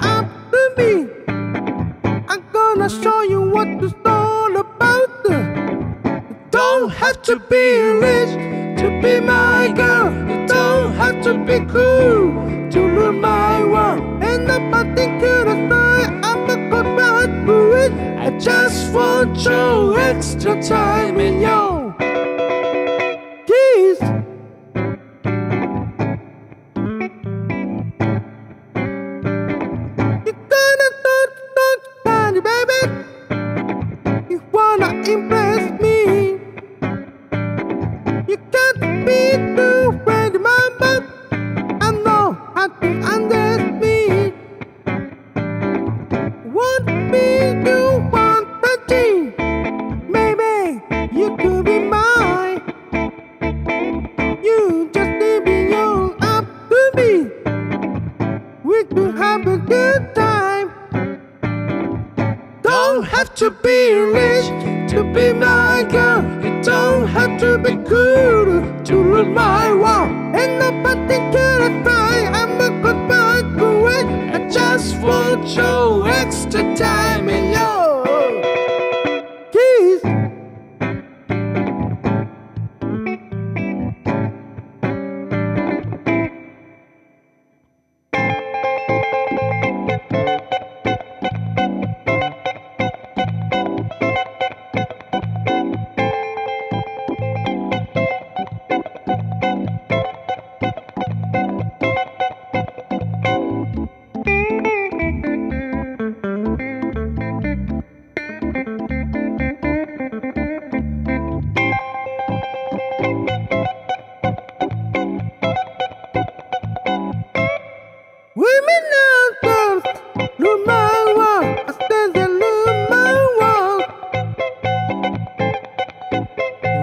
have to be I'm gonna show you what this all about don't have to be rich to be my girl. You don't have to be cool I just want your extra time in your keys. You gonna talk, talk, tiny baby. You wanna impress me. You can't be too Could have a good time. Don't have to be rich to be my girl. You don't have to be cool to rule my world. Ain't nobody gonna try. I'm a good boy. I just want your extra time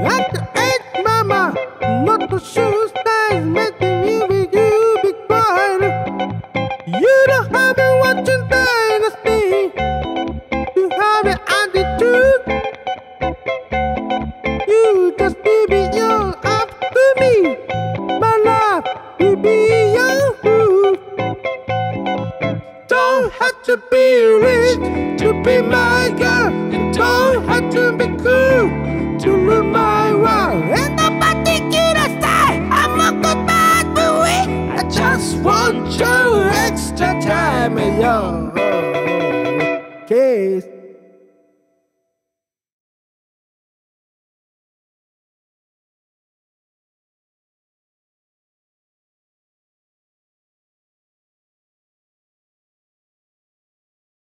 At the age, mama, not the shoes size, making you be you be. You don't have me watching dynasty. You have an attitude. You just baby young up to me. My love, you be food. Don't have to be rich to be my